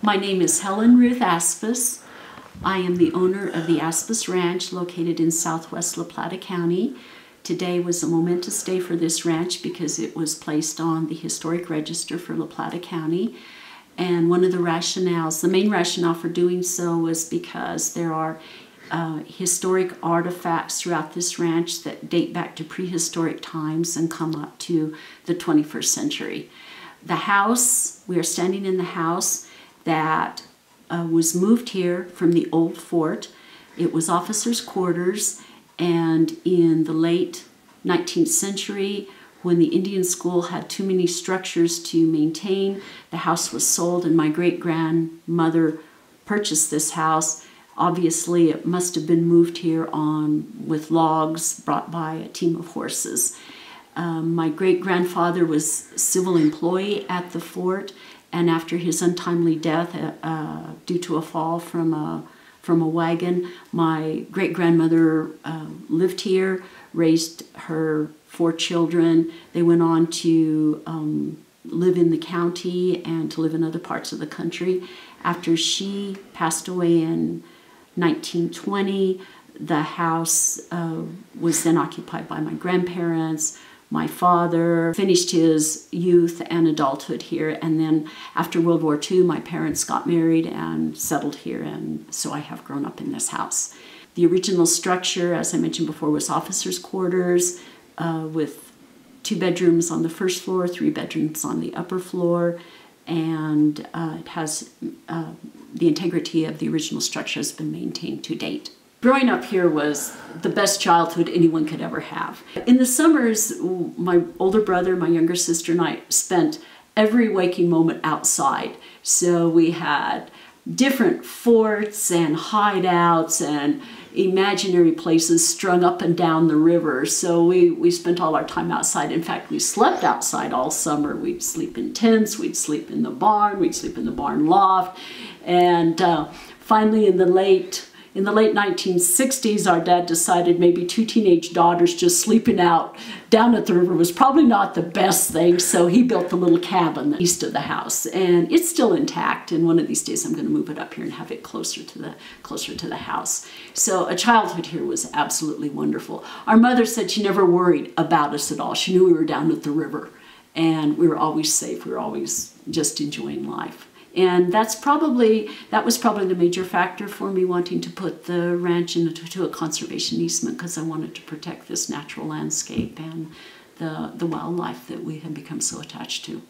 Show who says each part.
Speaker 1: My name is Helen Ruth Aspaas. I am the owner of the Aspaas Ranch located in southwest La Plata County. Today was a momentous day for this ranch because it was placed on the historic register for La Plata County. And one of the rationales, the main rationale for doing so was because there are uh, historic artifacts throughout this ranch that date back to prehistoric times and come up to the 21st century. The house, we are standing in the house, that uh, was moved here from the old fort. It was officers' quarters, and in the late 19th century, when the Indian school had too many structures to maintain, the house was sold, and my great grandmother purchased this house. Obviously, it must have been moved here on with logs brought by a team of horses. Um, my great grandfather was civil employee at the fort, and after his untimely death uh, uh, due to a fall from a from a wagon, my great grandmother uh, lived here, raised her four children. They went on to um, live in the county and to live in other parts of the country. After she passed away in 1920, the house uh, was then occupied by my grandparents my father finished his youth and adulthood here and then after world war ii my parents got married and settled here and so i have grown up in this house. The original structure as i mentioned before was officers quarters uh, with two bedrooms on the first floor three bedrooms on the upper floor and uh, it has uh, the integrity of the original structure has been maintained to date growing up here was the best childhood anyone could ever have. In the summers, my older brother, my younger sister, and I spent every waking moment outside. So we had different forts and hideouts and imaginary places strung up and down the river. So we, we spent all our time outside. In fact, we slept outside all summer. We'd sleep in tents, we'd sleep in the barn, we'd sleep in the barn loft. And uh, finally, in the late in the late 1960s, our dad decided maybe two teenage daughters just sleeping out down at the river was probably not the best thing, so he built the little cabin east of the house, and it's still intact. And one of these days, I'm going to move it up here and have it closer to the closer to the house. So a childhood here was absolutely wonderful. Our mother said she never worried about us at all. She knew we were down at the river, and we were always safe. We were always just enjoying life and that's probably that was probably the major factor for me wanting to put the ranch into a conservation easement because I wanted to protect this natural landscape and the the wildlife that we have become so attached to.